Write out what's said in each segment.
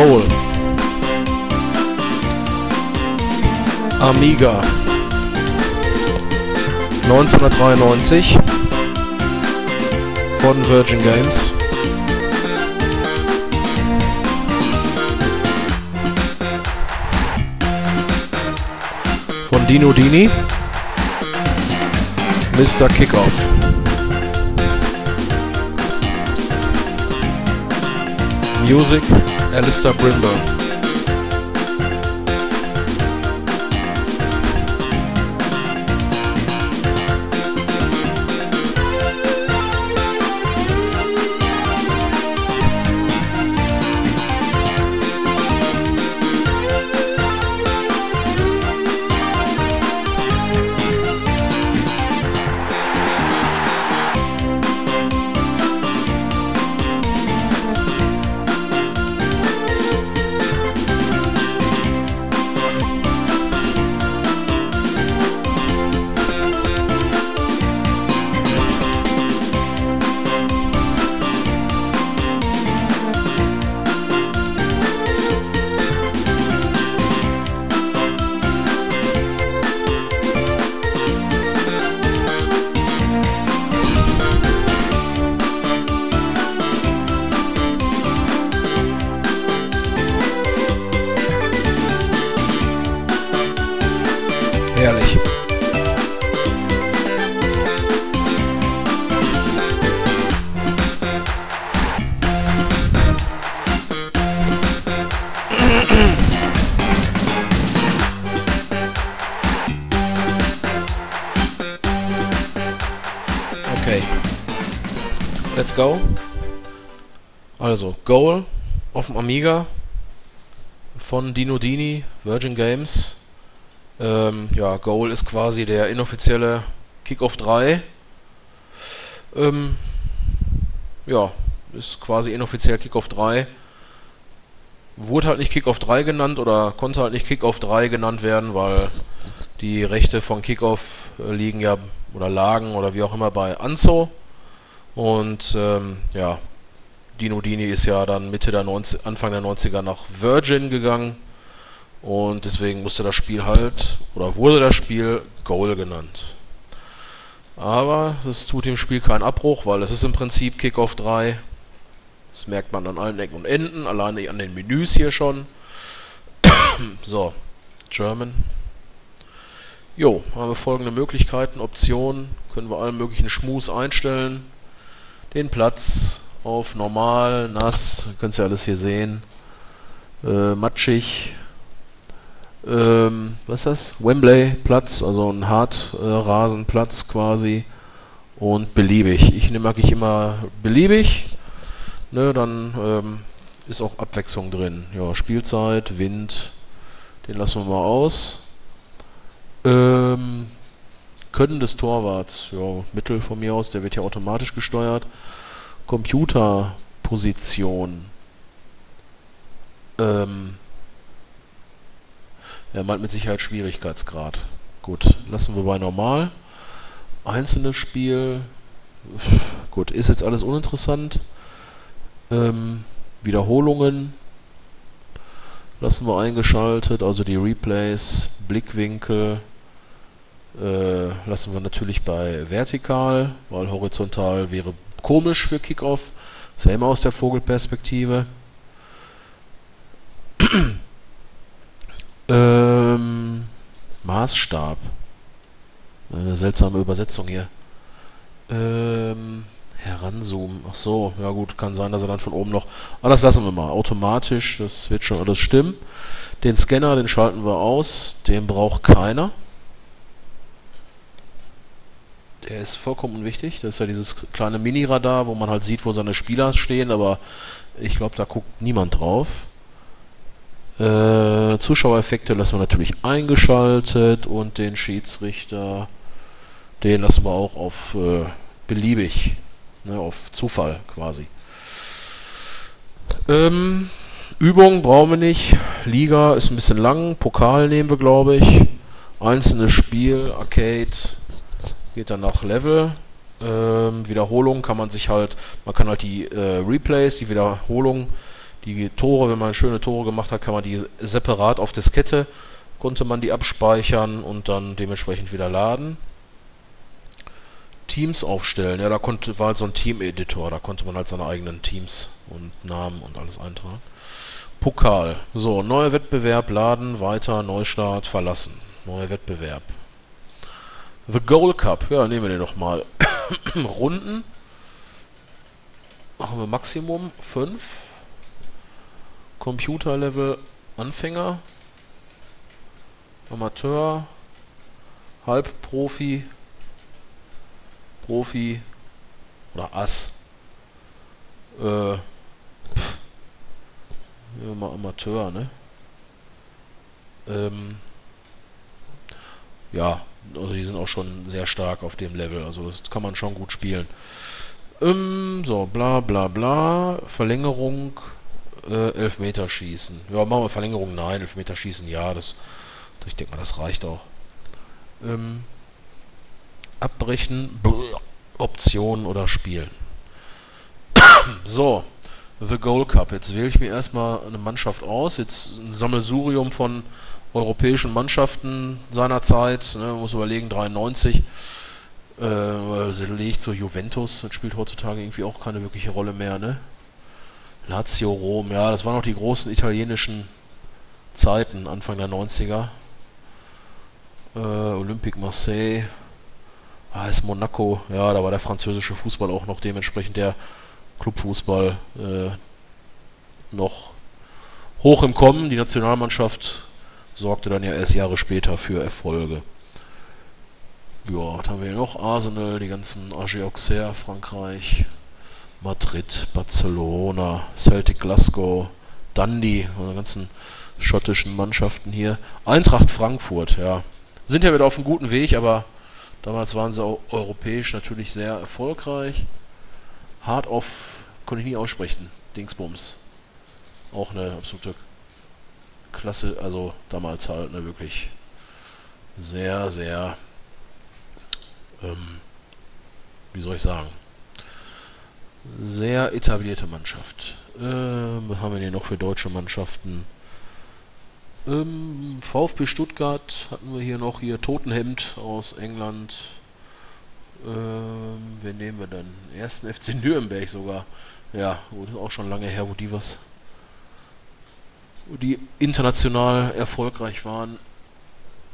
Goal. Amiga. 1993 von Virgin Games. Von Dino Dini. Mr. Kickoff. Music Alistair Brimble. Goal auf dem Amiga von Dino Dini, Virgin Games. Ähm, ja, Goal ist quasi der inoffizielle Kickoff 3. Ähm, ja, ist quasi inoffiziell Kickoff 3. Wurde halt nicht Kickoff 3 genannt oder konnte halt nicht Kickoff 3 genannt werden, weil die Rechte von Kickoff äh, liegen ja oder lagen oder wie auch immer bei Anso. Und ähm, ja, Dino Dini ist ja dann Mitte der 90, Anfang der 90er nach Virgin gegangen. Und deswegen musste das Spiel halt, oder wurde das Spiel Goal genannt. Aber das tut dem Spiel keinen Abbruch, weil es ist im Prinzip Kickoff 3. Das merkt man an allen Ecken und Enden, alleine an den Menüs hier schon. so, German. Jo, haben wir folgende Möglichkeiten, Optionen, können wir allen möglichen Schmus einstellen den Platz auf normal, nass, könnt ihr alles hier sehen, äh, matschig, ähm, was ist das? Wembley Platz, also ein Hartrasenplatz äh, quasi und beliebig. Ich nehme eigentlich immer beliebig, ne, dann ähm, ist auch Abwechslung drin. Ja, Spielzeit, Wind, den lassen wir mal aus. Ähm, können des Torwarts, ja, Mittel von mir aus, der wird ja automatisch gesteuert. Computerposition. Ähm, er meint mit Sicherheit Schwierigkeitsgrad. Gut, lassen wir bei normal. Einzelnes Spiel. Gut, ist jetzt alles uninteressant. Ähm, Wiederholungen lassen wir eingeschaltet, also die Replays, Blickwinkel, äh, lassen wir natürlich bei vertikal, weil horizontal wäre komisch für Kickoff. Ist ja immer aus der Vogelperspektive. ähm, Maßstab. Eine seltsame Übersetzung hier. Ähm, heranzoomen. Ach so, ja gut, kann sein, dass er dann von oben noch. Aber das lassen wir mal. Automatisch, das wird schon alles stimmen. Den Scanner, den schalten wir aus. Den braucht keiner. Der ist vollkommen unwichtig. Das ist ja dieses kleine Mini-Radar, wo man halt sieht, wo seine Spieler stehen, aber ich glaube, da guckt niemand drauf. Äh, Zuschauereffekte lassen wir natürlich eingeschaltet und den Schiedsrichter, den lassen wir auch auf äh, beliebig, ne, auf Zufall quasi. Ähm, Übung brauchen wir nicht. Liga ist ein bisschen lang. Pokal nehmen wir, glaube ich. Einzelnes Spiel, Arcade, geht dann nach Level. Ähm, Wiederholung kann man sich halt, man kann halt die äh, Replays, die Wiederholung Die Tore, wenn man schöne Tore gemacht hat, kann man die separat auf Diskette, konnte man die abspeichern und dann dementsprechend wieder laden. Teams aufstellen, ja, da konnte, war halt so ein Team-Editor, da konnte man halt seine eigenen Teams und Namen und alles eintragen. Pokal. So, neuer Wettbewerb, laden, weiter, Neustart, verlassen. Neuer Wettbewerb. The Goal Cup, ja, nehmen wir den doch mal. Runden. Machen wir Maximum 5. Computer-Level Anfänger. Amateur. Halbprofi. Profi. Oder Ass. Äh. Ja, mal Amateur, ne? Ähm. Ja, also die sind auch schon sehr stark auf dem Level. Also das kann man schon gut spielen. Ähm, so, bla bla bla. Verlängerung, äh, Elfmeterschießen. Ja, machen wir Verlängerung, nein. Elfmeterschießen, ja. Das, ich denke mal, das reicht auch. Ähm, abbrechen, Bleh, Option oder spielen. so, The Goal Cup. Jetzt wähle ich mir erstmal eine Mannschaft aus. Jetzt ein Sammelsurium von europäischen Mannschaften seiner Zeit. Ne, muss überlegen, 93. Äh, legt so Juventus, das spielt heutzutage irgendwie auch keine wirkliche Rolle mehr, ne? Lazio Rom, ja, das waren noch die großen italienischen Zeiten, Anfang der 90er. Äh, Olympique Marseille, AS Monaco, ja, da war der französische Fußball auch noch dementsprechend der Clubfußball äh, noch hoch im Kommen. Die Nationalmannschaft sorgte dann ja erst Jahre später für Erfolge. Ja, was haben wir hier noch? Arsenal, die ganzen AG Auxerre, Frankreich, Madrid, Barcelona, Celtic Glasgow, Dundee, die ganzen schottischen Mannschaften hier. Eintracht Frankfurt, ja. Sind ja wieder auf einem guten Weg, aber damals waren sie auch europäisch natürlich sehr erfolgreich. Hard of, konnte ich nie aussprechen, Dingsbums. Auch eine absolute klasse, also damals halt eine wirklich sehr, sehr, ähm, wie soll ich sagen, sehr etablierte Mannschaft. Ähm, was haben wir hier noch für deutsche Mannschaften? Ähm, VfB Stuttgart hatten wir hier noch, hier Totenhemd aus England. Ähm, wen nehmen wir denn? Ersten FC Nürnberg sogar. Ja, gut, ist auch schon lange her, wo die was die international erfolgreich waren.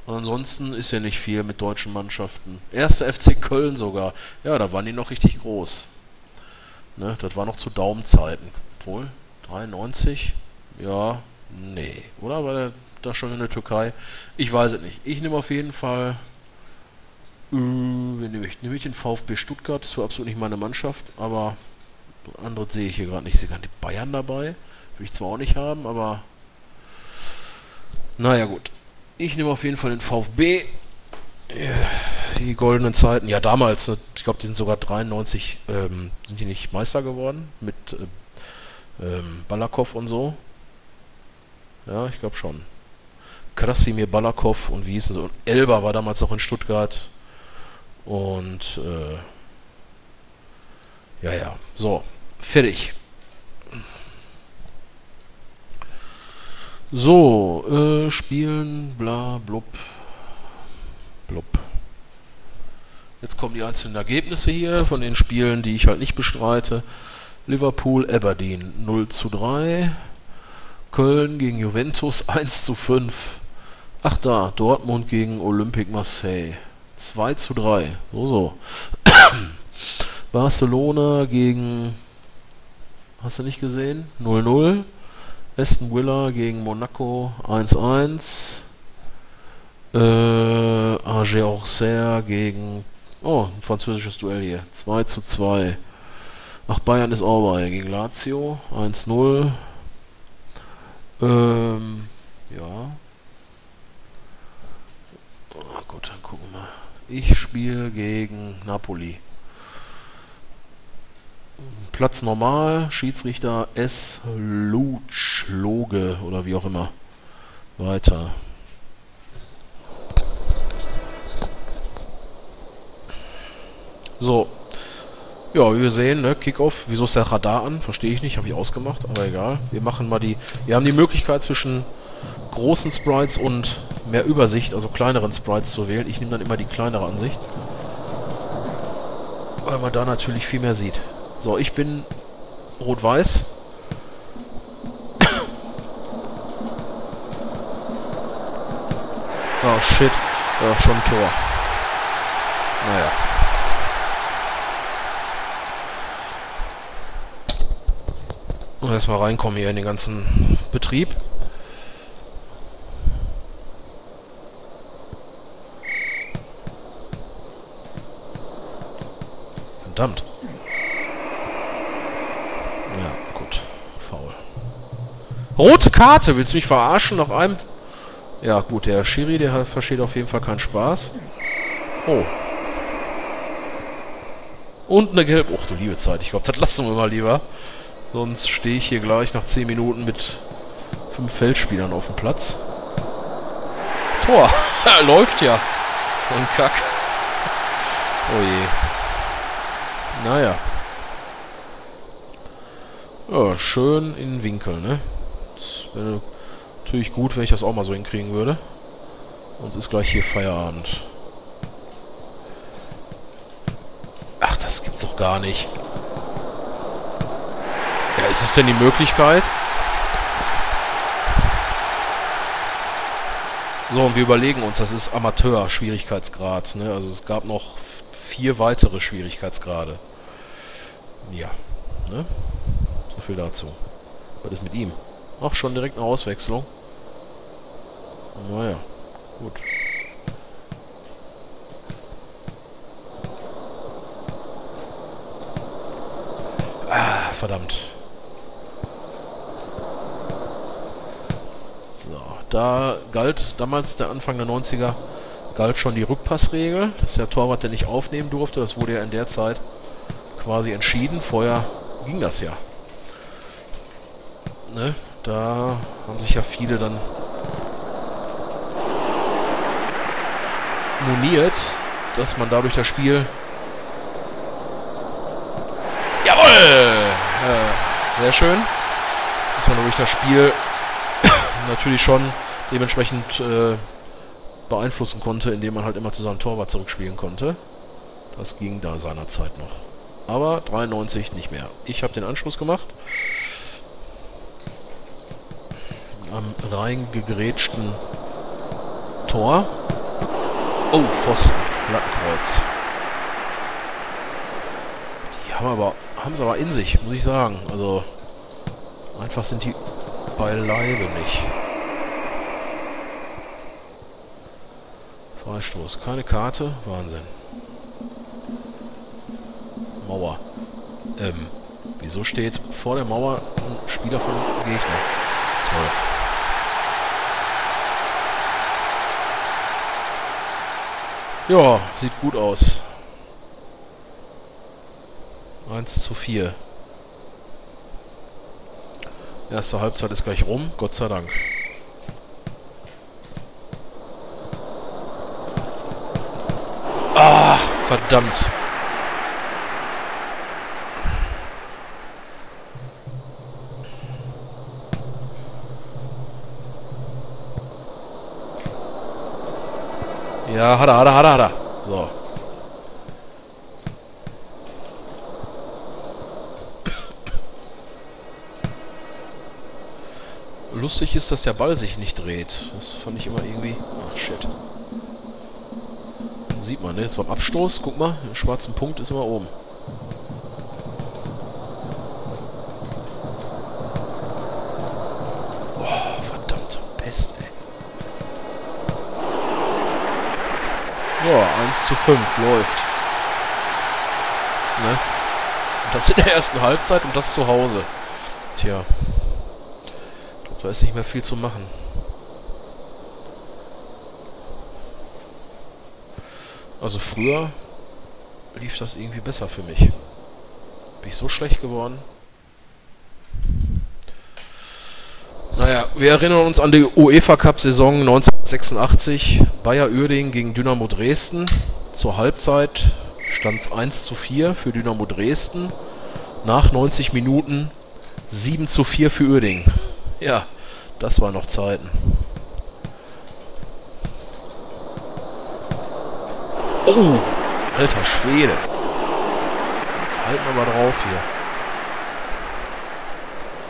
Ansonsten ist ja nicht viel mit deutschen Mannschaften. Erster FC Köln sogar. Ja, da waren die noch richtig groß. Ne, das war noch zu Daumenzeiten. Wohl? 93? Ja, nee. Oder war der da schon in der Türkei? Ich weiß es nicht. Ich nehme auf jeden Fall. Äh, nehme ich? Nehme ich den VfB Stuttgart. Das war absolut nicht meine Mannschaft, aber andere sehe ich hier gerade nicht. Ich sehe gerade die Bayern dabei. Will ich zwar auch nicht haben, aber naja, gut. Ich nehme auf jeden Fall den VfB. Die goldenen Zeiten. Ja, damals, ne, ich glaube, die sind sogar 93, ähm, sind die nicht Meister geworden mit äh, ähm, Balakov und so. Ja, ich glaube schon. Krasimir Balakov und wie hieß es? Und Elba war damals noch in Stuttgart. Und äh, ja, ja. So, fertig. So, äh, spielen, bla, blub, blub. Jetzt kommen die einzelnen Ergebnisse hier von den Spielen, die ich halt nicht bestreite. Liverpool, Aberdeen 0 zu 3. Köln gegen Juventus 1 zu 5. Ach da, Dortmund gegen Olympique Marseille 2 zu 3. So, so. Barcelona gegen. Hast du nicht gesehen? 0-0. Aston Villa gegen Monaco 1-1. Äh, AG Auxerre gegen. Oh, ein französisches Duell hier. 2 zu 2. Ach, Bayern ist auch bei gegen Lazio. 1-0. Ähm, ja. Oh, gut, dann gucken wir. Ich spiele gegen Napoli. Platz normal, Schiedsrichter S. Lutsch, Loge oder wie auch immer. Weiter. So. Ja, wie wir sehen, ne, Kickoff. Wieso ist der Radar an? Verstehe ich nicht, habe ich ausgemacht, aber egal. Wir machen mal die. Wir haben die Möglichkeit zwischen großen Sprites und mehr Übersicht, also kleineren Sprites zu wählen. Ich nehme dann immer die kleinere Ansicht. Weil man da natürlich viel mehr sieht. So, ich bin rot-weiß. Oh shit. Ja, schon ein Tor. Naja. Und erstmal reinkommen hier in den ganzen Betrieb. Verdammt. Rote Karte! Willst du mich verarschen? Nach einem... Ja, gut, der Schiri, der versteht auf jeden Fall keinen Spaß. Oh. Und eine Gelb... Och, du liebe Zeit. Ich glaube, das lassen wir mal lieber. Sonst stehe ich hier gleich nach 10 Minuten mit fünf Feldspielern auf dem Platz. Tor! Läuft ja. Und Kack. Oh je. Naja. Ja, schön in den Winkel, ne? Das wäre natürlich gut, wenn ich das auch mal so hinkriegen würde. Sonst ist gleich hier Feierabend. Ach, das gibt's doch gar nicht. Ja, ist es denn die Möglichkeit? So, und wir überlegen uns, das ist Amateur-Schwierigkeitsgrad. Ne? Also es gab noch vier weitere Schwierigkeitsgrade. Ja, ne? So viel dazu. Was ist mit ihm? Ach, schon direkt eine Auswechslung. Naja, gut. Ah, verdammt. So, da galt damals der Anfang der 90er galt schon die Rückpassregel, dass der Torwart der nicht aufnehmen durfte. Das wurde ja in der Zeit quasi entschieden. Vorher ging das ja. Ne? Da haben sich ja viele dann moniert, dass man dadurch das Spiel... Jawohl! Äh, sehr schön. Dass man dadurch das Spiel natürlich schon dementsprechend äh, beeinflussen konnte, indem man halt immer zu seinem Torwart zurückspielen konnte. Das ging da seinerzeit noch. Aber 93 nicht mehr. Ich habe den Anschluss gemacht. Am reingegrätschten Tor. Oh, Pfosten. Lattenkreuz. Die haben aber haben sie aber in sich, muss ich sagen. Also einfach sind die beileibe nicht. Freistoß. Keine Karte. Wahnsinn. Mauer. Ähm, wieso steht vor der Mauer ein Spieler von Gegner? Toll. Ja, sieht gut aus. 1 zu 4. Erste Halbzeit ist gleich rum, Gott sei Dank. Ah, verdammt. Ja, hat er, hat er, hat er, hat er. So. Lustig ist, dass der Ball sich nicht dreht. Das fand ich immer irgendwie... Ach, shit. Sieht man, ne? Jetzt beim Abstoß, guck mal, der schwarzen Punkt ist immer oben. Boah, verdammt. Pest, ey. Ja, 1 zu 5 läuft. Ne? Und das in der ersten Halbzeit und das zu Hause. Tja. Da ist nicht mehr viel zu machen. Also früher lief das irgendwie besser für mich. Bin ich so schlecht geworden? Naja, wir erinnern uns an die UEFA Cup Saison 1986. Bayer Uerdingen gegen Dynamo Dresden. Zur Halbzeit stand es 1 zu 4 für Dynamo Dresden. Nach 90 Minuten 7 zu 4 für Uerdingen. Ja, das waren noch Zeiten. Oh, alter Schwede. Halten wir mal drauf hier.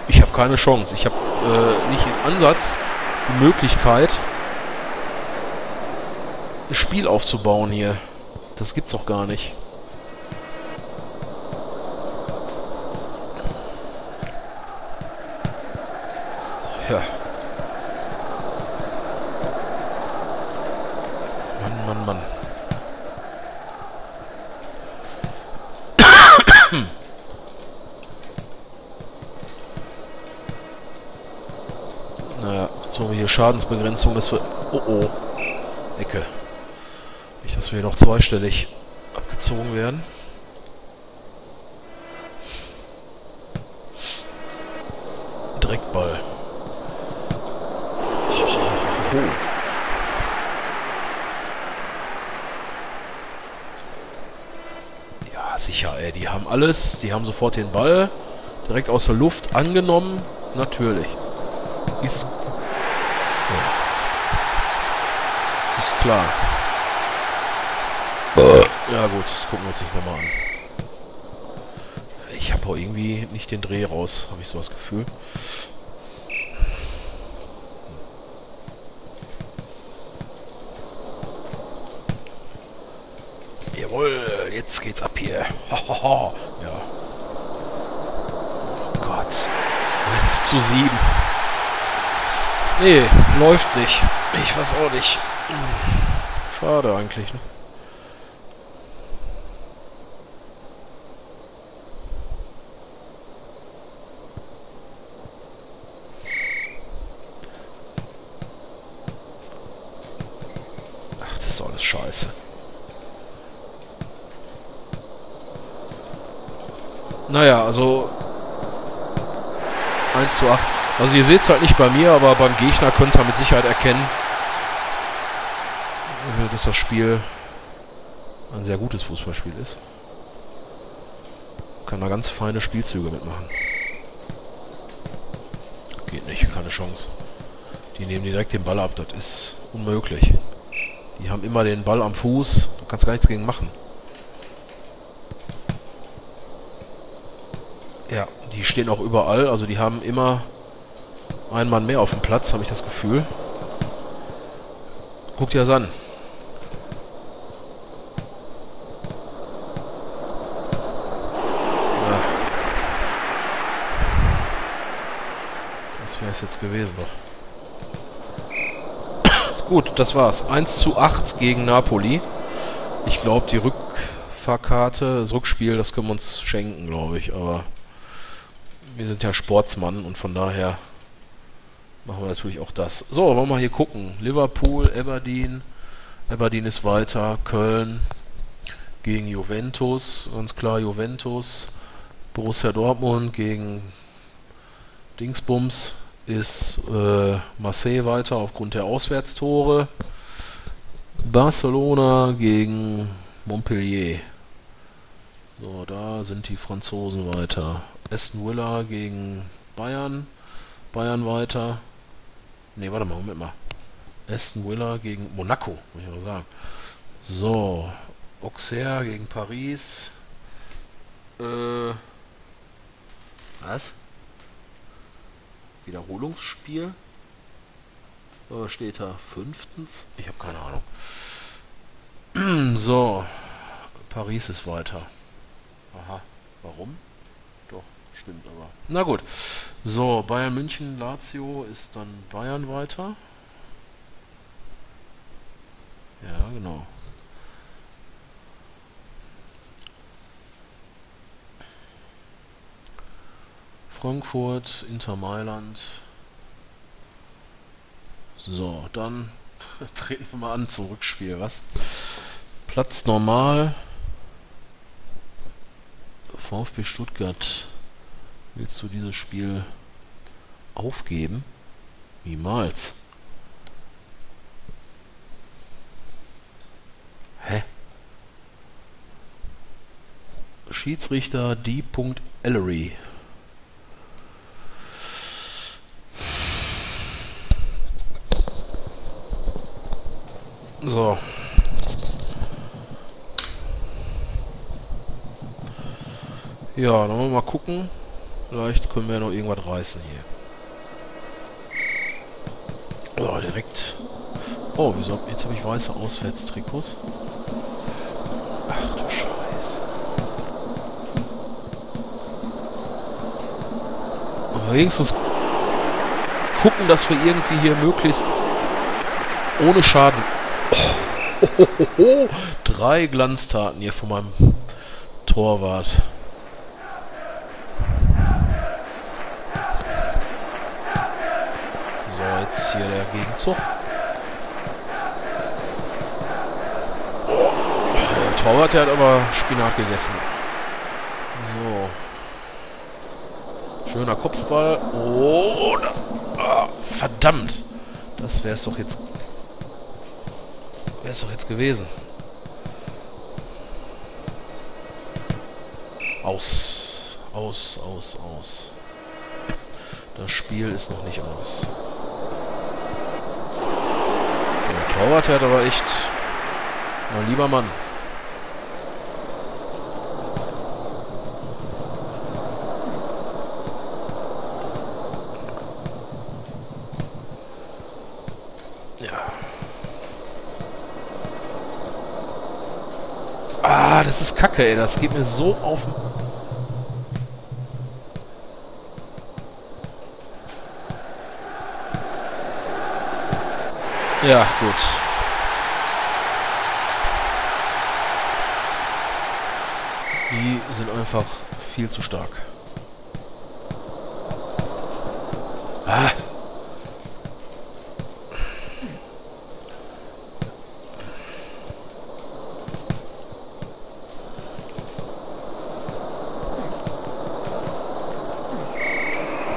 Ich habe keine Chance. Ich habe äh, nicht im Ansatz die Möglichkeit, ein Spiel aufzubauen hier. Das gibt's doch gar nicht. Ja. Mann, Mann, Mann. Hier Schadensbegrenzung, das wir... Oh oh. Ecke. Nicht, dass wir hier noch zweistellig abgezogen werden. Direktball. Oh. Ja, sicher, ey. Die haben alles. Die haben sofort den Ball direkt aus der Luft angenommen. Natürlich. Ist, ja. Ist klar. Ja gut, das gucken wir uns nicht nochmal an. Ich habe auch irgendwie nicht den Dreh raus, habe ich so das Gefühl. Jawohl, jetzt geht's ab hier. ja. Oh Gott. 1 zu 7. Nee, läuft nicht. Ich weiß auch nicht. Schade eigentlich, ne? ist alles scheiße. Naja, also 1 zu 8. Also ihr seht es halt nicht bei mir, aber beim Gegner könnt ihr mit Sicherheit erkennen, dass das Spiel ein sehr gutes Fußballspiel ist. Kann da ganz feine Spielzüge mitmachen. Geht nicht, keine Chance. Die nehmen direkt den Ball ab, das ist unmöglich. Die haben immer den Ball am Fuß. Du kannst gar nichts gegen machen. Ja, die stehen auch überall. Also die haben immer einen Mann mehr auf dem Platz, habe ich das Gefühl. Guck dir das an. Ja. Jetzt gewesen noch. Gut, das war's. 1 zu 8 gegen Napoli. Ich glaube, die Rückfahrkarte, das Rückspiel, das können wir uns schenken, glaube ich. Aber wir sind ja Sportsmann und von daher machen wir natürlich auch das. So, wollen wir mal hier gucken. Liverpool, Aberdeen. Aberdeen ist weiter. Köln gegen Juventus. Ganz klar Juventus. Borussia Dortmund gegen Dingsbums ist äh, Marseille weiter aufgrund der Auswärtstore. Barcelona gegen Montpellier. So, da sind die Franzosen weiter. Aston Villa gegen Bayern. Bayern weiter. Ne, warte mal, Moment mal. Aston Villa gegen Monaco, muss ich mal sagen. So, Auxerre gegen Paris. Äh, was? Wiederholungsspiel. Oder steht da fünftens? Ich habe keine Ahnung. so, Paris ist weiter. Aha, warum? Doch, stimmt aber. Na gut. So, Bayern München, Lazio ist dann Bayern weiter. Ja, genau. Frankfurt, Inter Mailand. So, dann treten wir mal an zum Rückspiel, was? Platz normal. VfB Stuttgart. Willst du dieses Spiel aufgeben? Niemals. Hä? Schiedsrichter D. Ellery. So. Ja, dann wollen wir mal gucken. Vielleicht können wir noch irgendwas reißen hier. So, direkt. Oh, wieso? Jetzt habe ich weiße Auswärtstrikots. Ach du Scheiße. Aber wenigstens gucken, dass wir irgendwie hier möglichst ohne Schaden. Oh, oh, oh, Drei Glanztaten hier von meinem Torwart. jetzt hier der Gegenzug. Der Torwart, der hat aber Spinat gegessen. So. Schöner Kopfball. Oh, ah, verdammt. Das wäre es doch jetzt... Wäre es doch jetzt gewesen. Aus. Aus, aus, aus. Das Spiel ist noch nicht aus. Torwart hat aber echt... Mein lieber Mann. Ah, das ist kacke, ey. Das geht mir so auf... Ja, gut. Die sind einfach viel zu stark. Ah.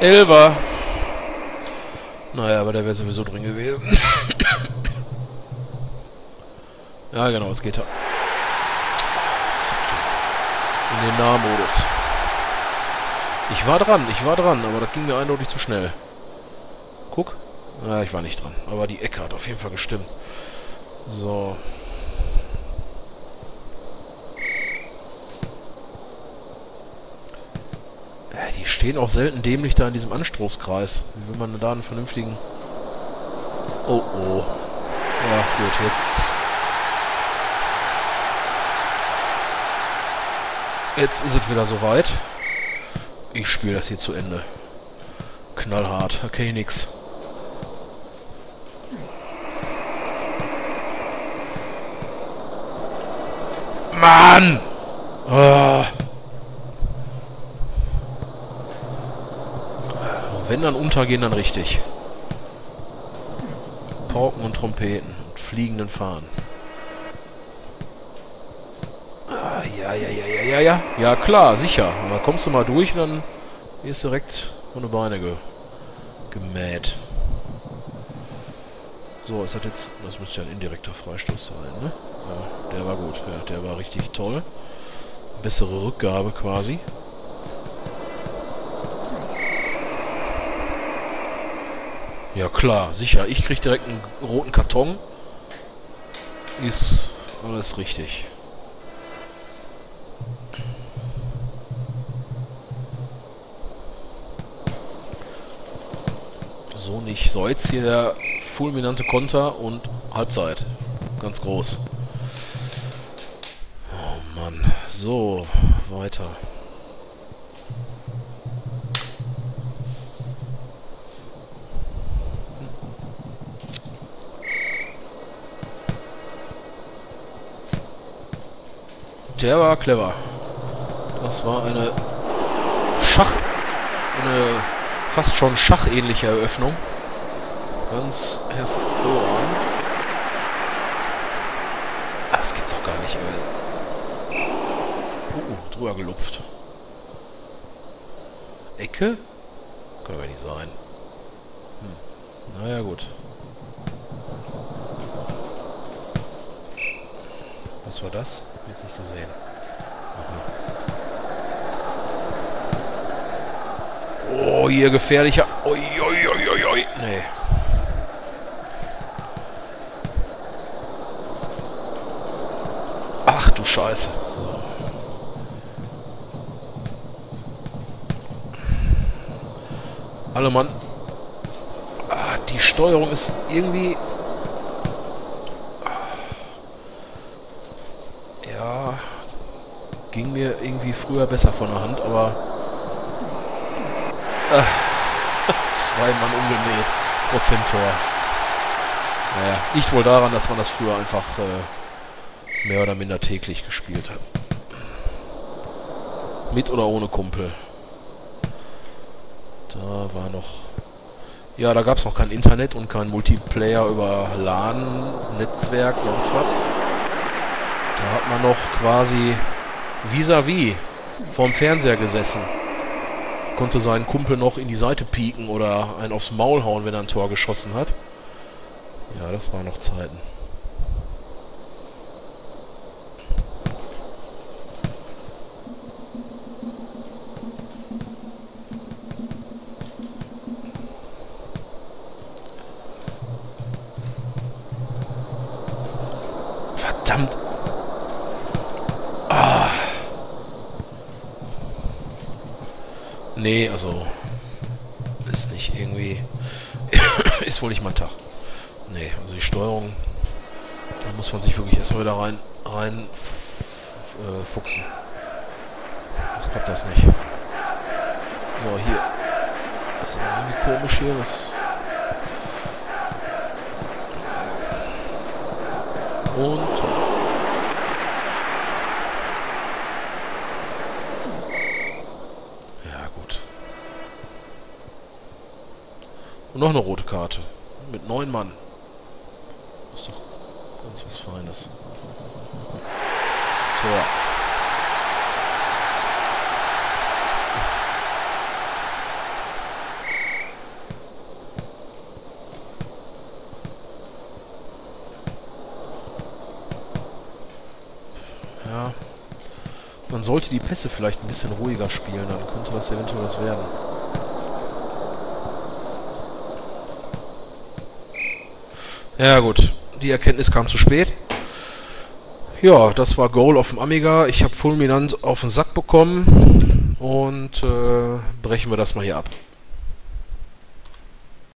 Elfer. Naja, aber der wäre sowieso drin gewesen. ja, genau, jetzt geht er. In den Nahmodus. Ich war dran, ich war dran, aber das ging mir eindeutig zu schnell. Guck. Ja, ich war nicht dran. Aber die Ecke hat auf jeden Fall gestimmt. So. Die stehen auch selten dämlich da in diesem Anstoßkreis. Wie will man da einen vernünftigen... Oh, oh. Ja, gut, jetzt... Jetzt ist es wieder soweit. Ich spiele das hier zu Ende. Knallhart. Okay, nix. Mann! Oh. Wenn dann untergehen, dann richtig. Pauken und Trompeten und fliegenden Fahnen. Ah, ja, ja, ja, ja, ja, ja. Ja, klar, sicher. Und dann kommst du mal durch und dann wirst direkt der Beine ge gemäht. So, ist das jetzt... Das müsste ja ein indirekter Freistoß sein, ne? Ja, der war gut. Ja, der war richtig toll. Bessere Rückgabe quasi. Ja klar, sicher. Ich krieg direkt einen roten Karton. Ist alles richtig. So nicht. So, jetzt hier der fulminante Konter und Halbzeit. Ganz groß. Oh Mann. So, weiter. Der war clever. Das war eine Schach... Eine fast schon schachähnliche Eröffnung. Ganz hervorragend. Ah, das gibt's auch gar nicht, ey. Uh, drüber gelupft. Ecke? Kann aber nicht sein. Hm. Naja, gut. Was war das? jetzt nicht gesehen. Aha. Oh, hier gefährlicher. Ui, ui, ui, ui, ui. Nee. Ach du Scheiße. So. Alle Mann. Ah, die Steuerung ist irgendwie mir irgendwie früher besser von der Hand, aber... Ah, zwei Mann umgenäht. Trotzdem Tor. Naja, liegt wohl daran, dass man das früher einfach äh, mehr oder minder täglich gespielt hat. Mit oder ohne Kumpel. Da war noch... Ja, da gab es noch kein Internet und kein Multiplayer über LAN, Netzwerk, sonst was. Da hat man noch quasi vis-à-vis -vis vorm Fernseher gesessen. Konnte seinen Kumpel noch in die Seite pieken oder einen aufs Maul hauen, wenn er ein Tor geschossen hat. Ja, das waren noch Zeiten. Noch eine rote Karte. Mit neun Mann. ist doch ganz was Feines. Tor. Ja. Man sollte die Pässe vielleicht ein bisschen ruhiger spielen, dann könnte das eventuell was werden. Ja gut, die Erkenntnis kam zu spät. Ja, das war Goal auf dem Amiga. Ich habe fulminant auf den Sack bekommen und äh, brechen wir das mal hier ab.